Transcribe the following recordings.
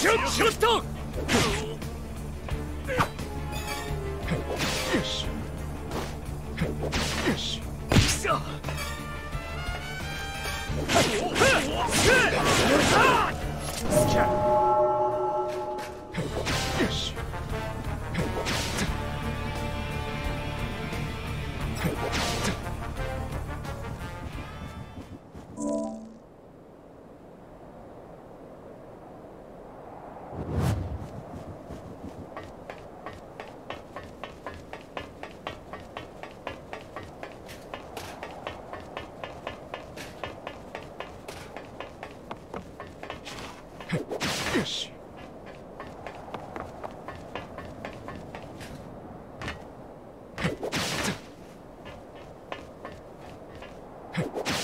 ちょっと。Heh.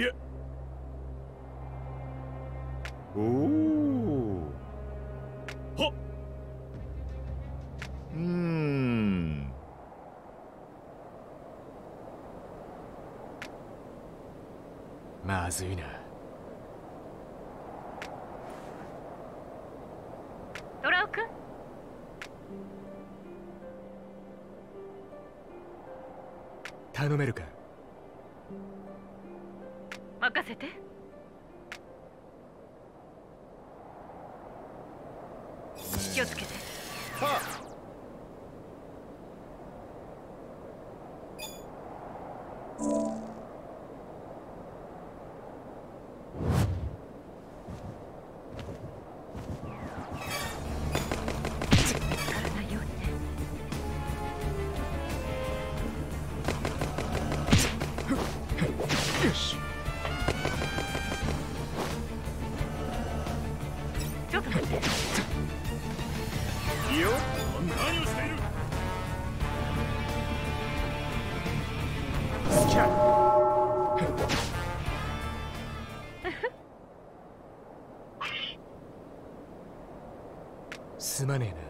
いおおは。っうん。まずいな。ドラオ君頼めるか？て。Money now.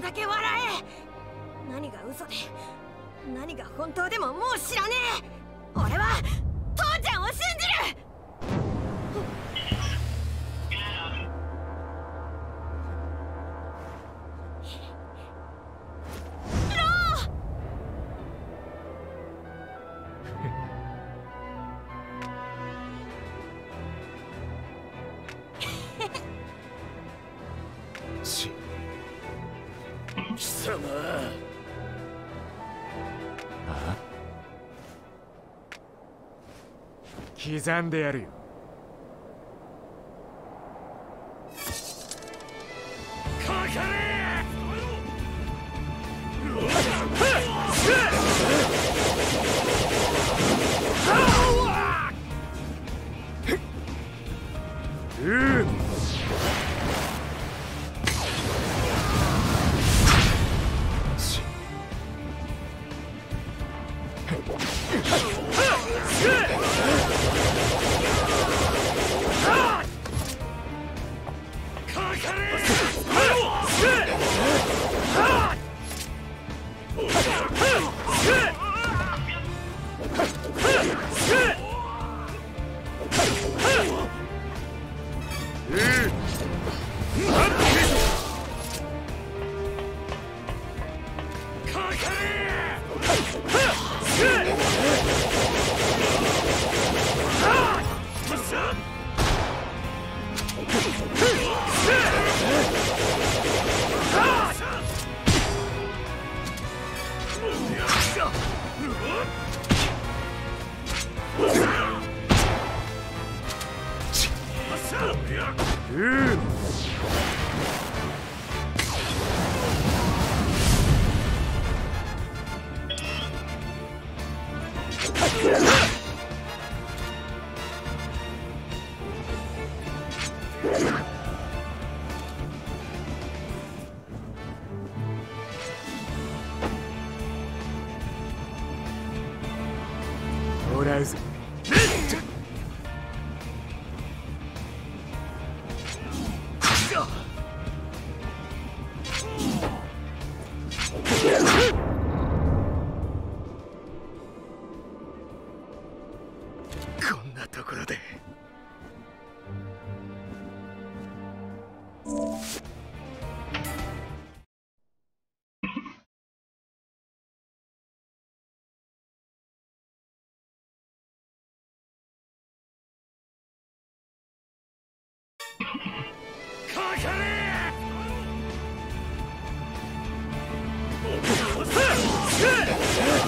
だけ笑え。何が嘘で何が本当でももう知らねえ。刻んでやるよ。かか哼哼。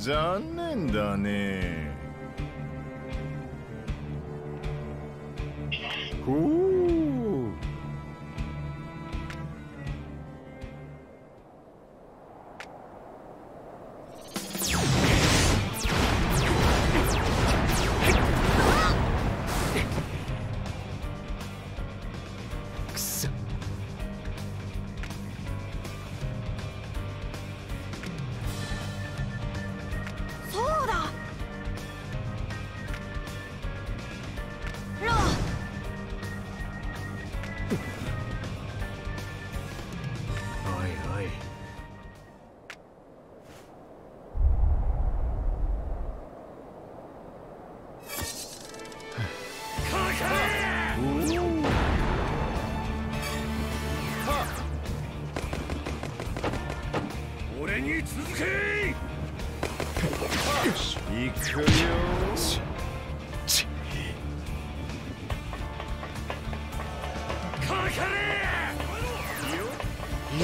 残念だね。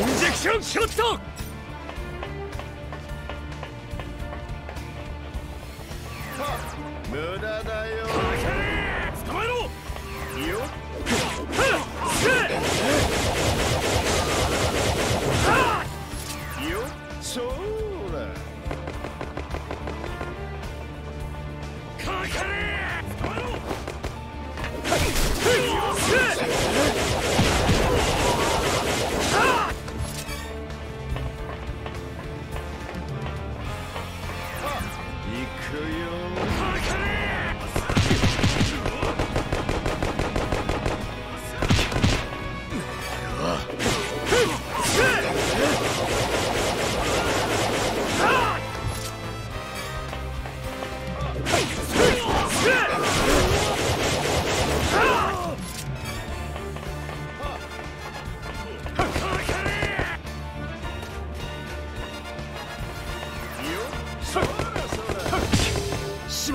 ンジェクションショット！無駄だよ。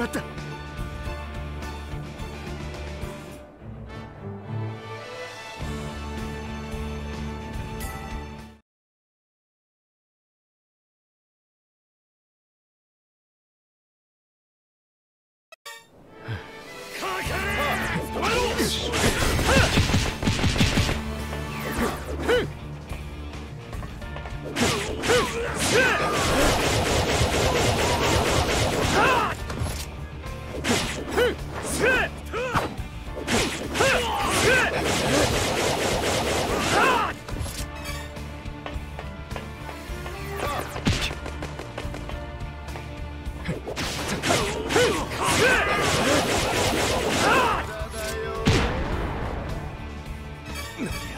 まった。Yeah.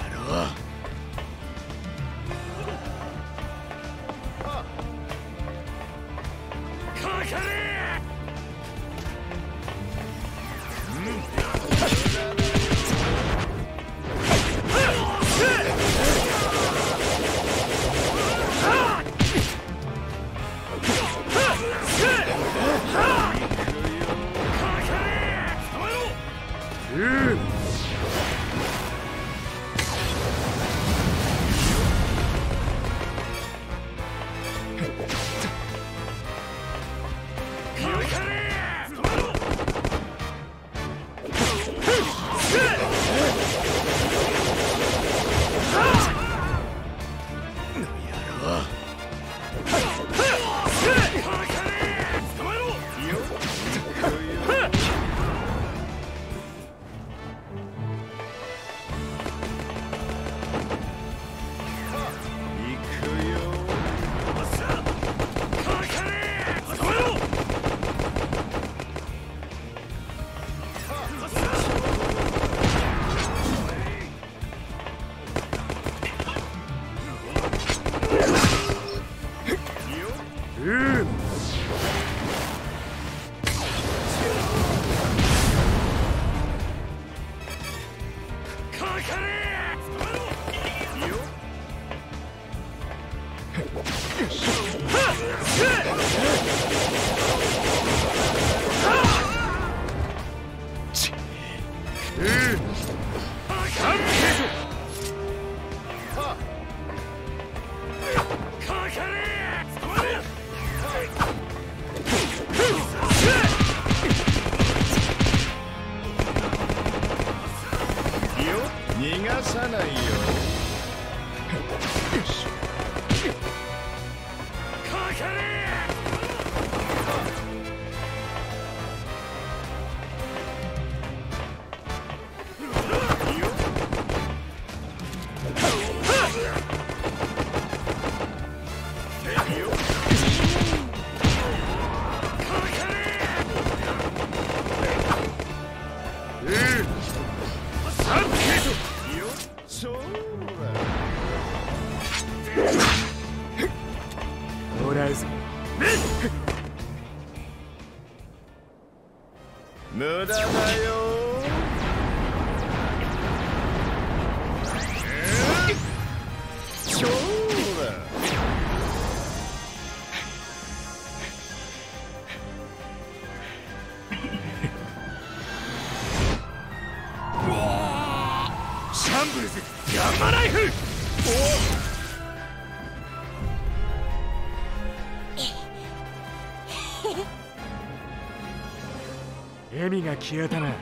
笑みが消えたな。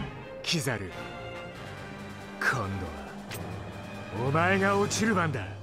キザル。今度はお前が落ちる番だ。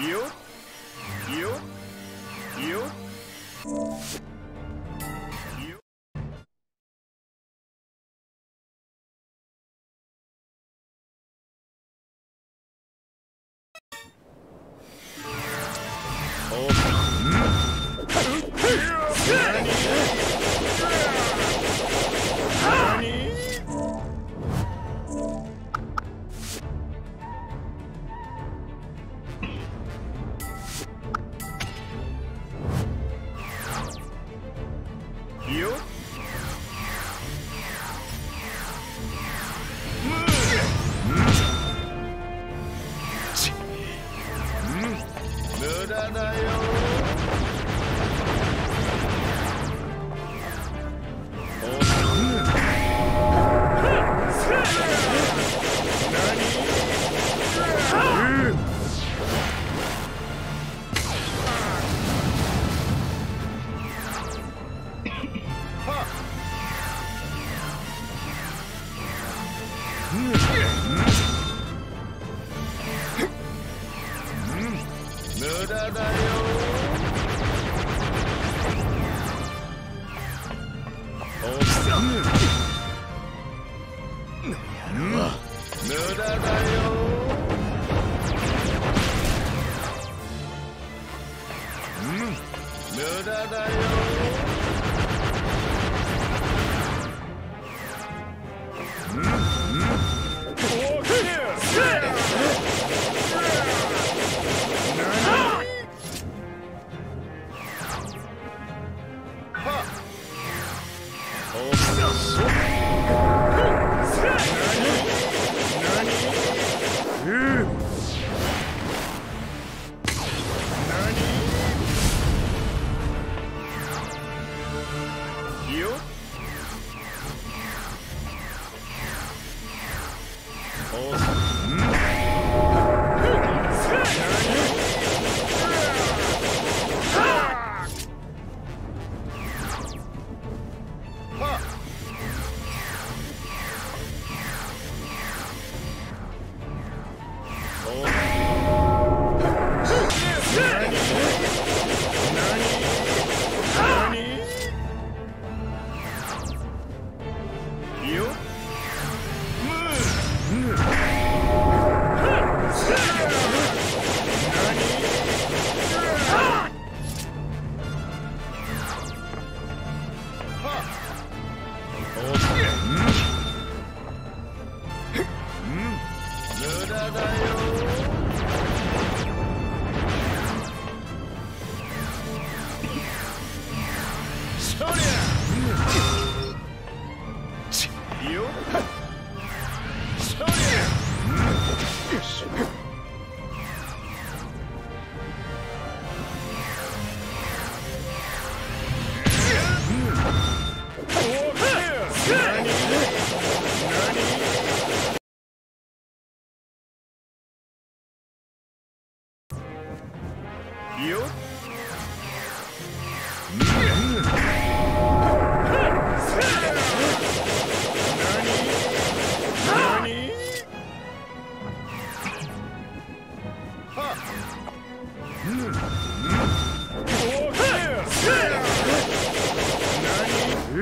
you? You? You?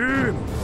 う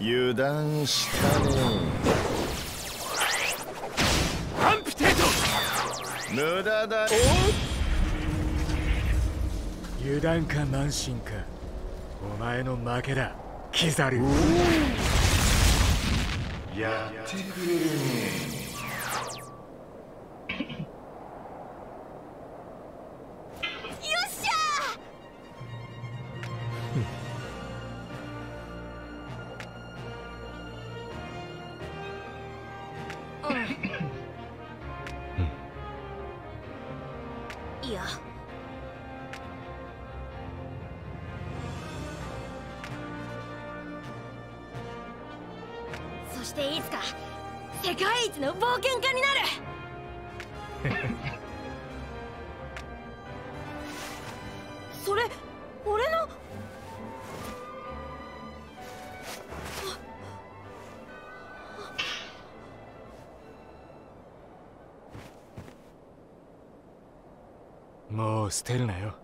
油断したねアンプテー無駄だト油断か慢心か。お前の負けだ。キザル。やってくれるねそしていつか世界一の冒険家になる。それ俺の？もう捨てるなよ。